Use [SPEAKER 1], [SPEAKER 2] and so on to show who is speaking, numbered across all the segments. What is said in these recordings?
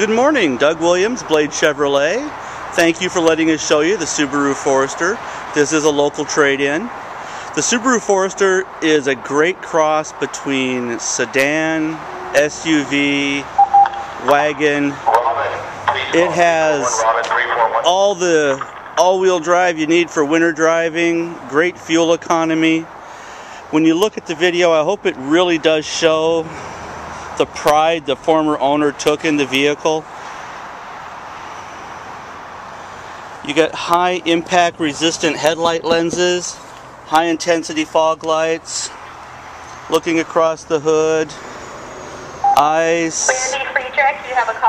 [SPEAKER 1] Good morning, Doug Williams, Blade Chevrolet. Thank you for letting us show you the Subaru Forester. This is a local trade-in. The Subaru Forester is a great cross between sedan, SUV, wagon. It has all the all-wheel drive you need for winter driving, great fuel economy. When you look at the video, I hope it really does show the pride the former owner took in the vehicle. You got high impact resistant headlight lenses, high intensity fog lights, looking across the hood, eyes.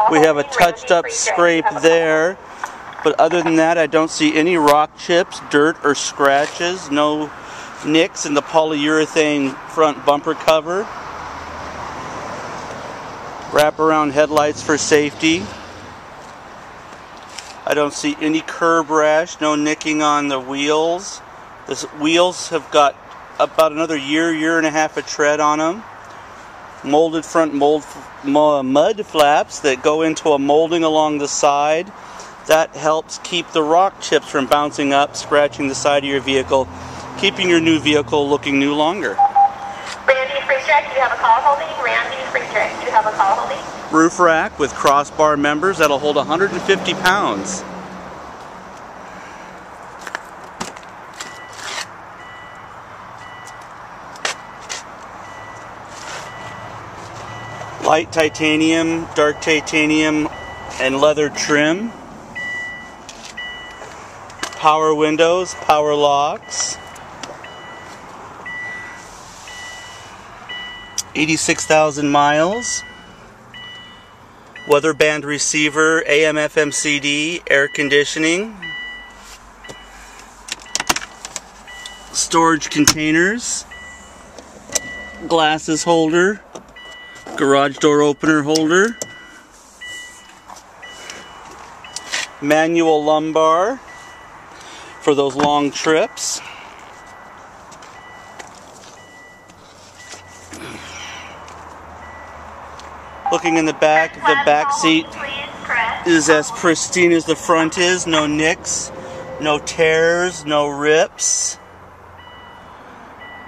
[SPEAKER 1] We have a touched up scrape there, but other than that, I don't see any rock chips, dirt, or scratches. No nicks in the polyurethane front bumper cover. Wraparound headlights for safety. I don't see any curb rash, no nicking on the wheels. The wheels have got about another year, year and a half of tread on them. Molded front mold, mud flaps that go into a molding along the side. That helps keep the rock chips from bouncing up, scratching the side of your vehicle, keeping your new vehicle looking new longer.
[SPEAKER 2] Randy Freetrack, you have a call holding. Randy Freetrack, you have a call holding.
[SPEAKER 1] Roof rack with crossbar members that'll hold 150 pounds. Light titanium, dark titanium, and leather trim. Power windows, power locks. 86,000 miles. Weather band receiver, AM FM CD, air conditioning. Storage containers. Glasses holder. Garage door opener holder. Manual lumbar for those long trips. Looking in the back, the back seat is as pristine as the front is. No nicks, no tears, no rips.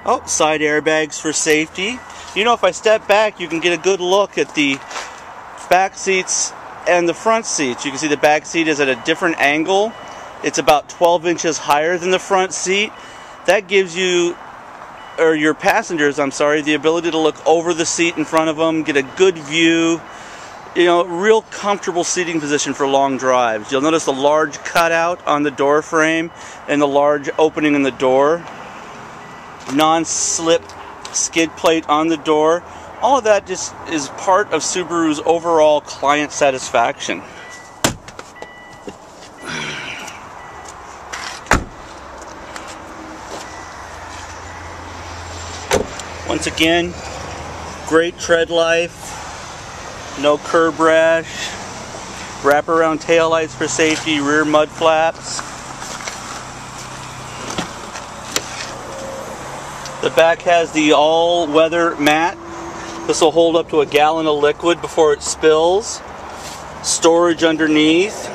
[SPEAKER 1] Oh, side airbags for safety. You know, if I step back, you can get a good look at the back seats and the front seats. You can see the back seat is at a different angle. It's about 12 inches higher than the front seat. That gives you or your passengers, I'm sorry, the ability to look over the seat in front of them, get a good view, you know, real comfortable seating position for long drives. You'll notice the large cutout on the door frame and the large opening in the door. Non-slip skid plate on the door. All of that just is part of Subaru's overall client satisfaction. Once again, great tread life, no curb rash, wraparound tail lights for safety, rear mud flaps. The back has the all-weather mat. This will hold up to a gallon of liquid before it spills. Storage underneath.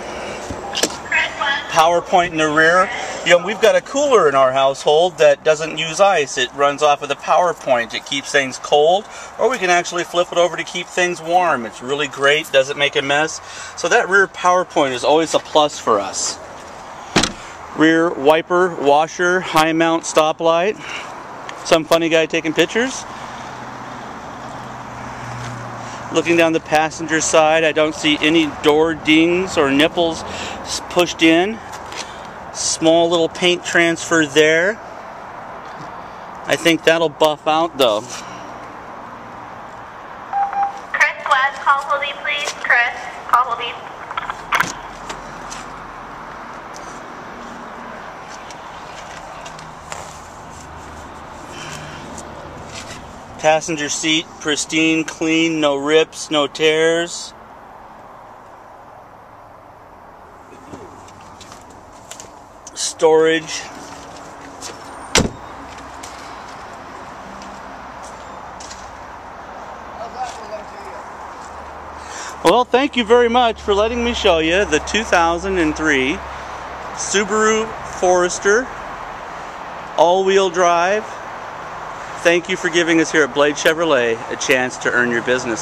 [SPEAKER 1] Power point in the rear. You know, we've got a cooler in our household that doesn't use ice. It runs off of the power point. It keeps things cold, or we can actually flip it over to keep things warm. It's really great, doesn't make a mess. So that rear power point is always a plus for us. Rear wiper, washer, high mount stoplight. Some funny guy taking pictures. Looking down the passenger side, I don't see any door dings or nipples pushed in. Small little paint transfer there. I think that'll buff out though.
[SPEAKER 2] Chris West, call holding please. Chris, call holding.
[SPEAKER 1] Passenger seat, pristine, clean, no rips, no tears. Storage. Well, thank you very much for letting me show you the 2003 Subaru Forester all-wheel drive. Thank you for giving us here at Blade Chevrolet a chance to earn your business.